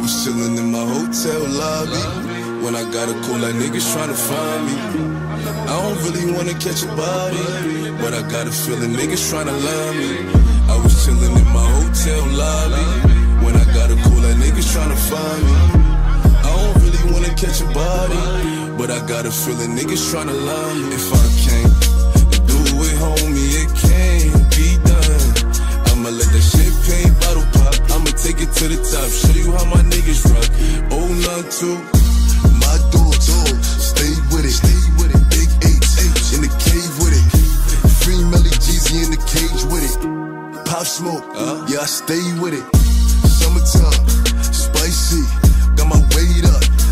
was chillin' in my hotel lobby. When I got a call, like niggas tryna find me. I don't really wanna catch a body, but I got a feeling niggas tryna line me. I was chillin' in my hotel lobby. When I got a call, like niggas tryna find me. I don't really wanna catch a body, but I got a feeling niggas tryna line me. If I can't too. My door, door. Stay with it. Stay with it. Big H, H in the cave with it. Free Melly Jeezy in the cage with it. Pop smoke, yeah, I stay with it. Summertime, spicy. Got my weight up.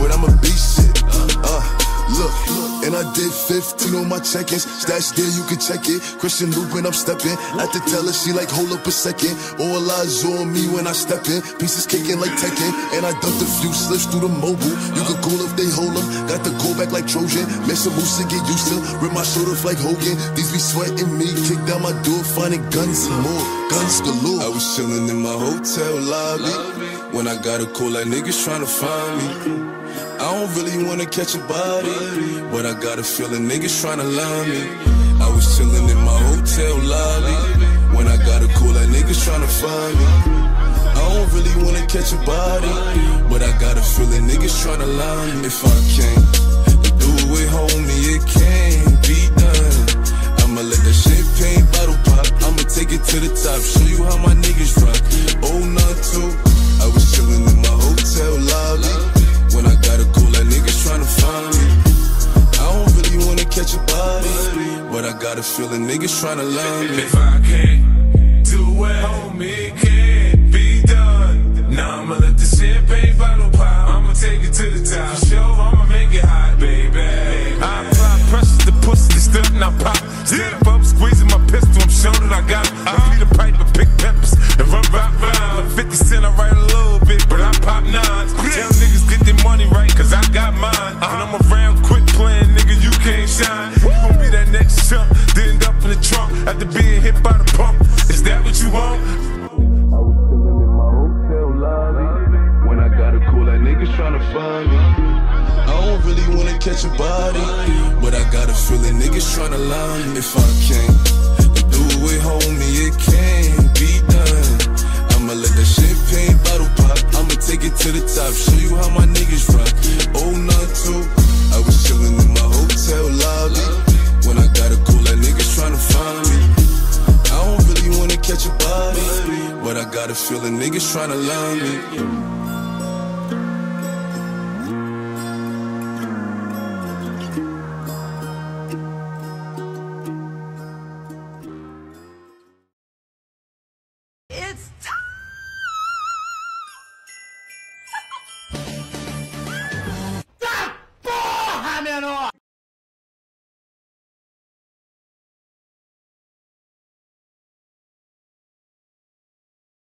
But I'ma be shit. Uh, look, and I did 15 on my check-ins. Stash there, you can check it. Christian when I'm stepping. At the teller, she like, hold up a second. All eyes on me when I step in. Pieces kicking like Tekken. And I dumped a few slips through the mobile. You could call if they hold them. Got the call back like Trojan. Miss a moose and get used to. Rip my shoulder like Hogan. These be sweating me. Kick down my door, finding guns and more. Guns galore. I was chilling in my hotel lobby. When I got a call, like niggas trying to find me. I don't really wanna catch a body, but I got a feeling niggas tryna line me. I was chillin' in my hotel lobby when I got a call that niggas tryna find me. I don't really wanna catch a body, but I got a feeling niggas tryna line me. If I can't do it, homie, it can't be done. I'ma let that champagne bottle pop. I'ma take it to the top, show you how my feeling niggas tryna line me. If I can't do it, homie can't be done. Now I'ma let the champagne bottle pop. I'ma take it to the top. For sure, I'ma make it hot, baby. I apply pressure to pussy, step and I pop. Step up, squeezing my pistol, I'm sure that I got it. I feed a pipe and pick peppers and run rock round. Like 50 cent, I write a little bit, but I pop nines. Tell niggas get their money right, cause I got mine. When I'm around, quit playing, nigga, you can't shine. You gon' be that next chump, you want? I was chillin' in my hotel lobby when I got a call that niggas tryna find me. I don't really wanna catch a body, but I got a feeling niggas tryna line me. If I can't do it, homie, it can't be done. Feeling niggas tryna love me.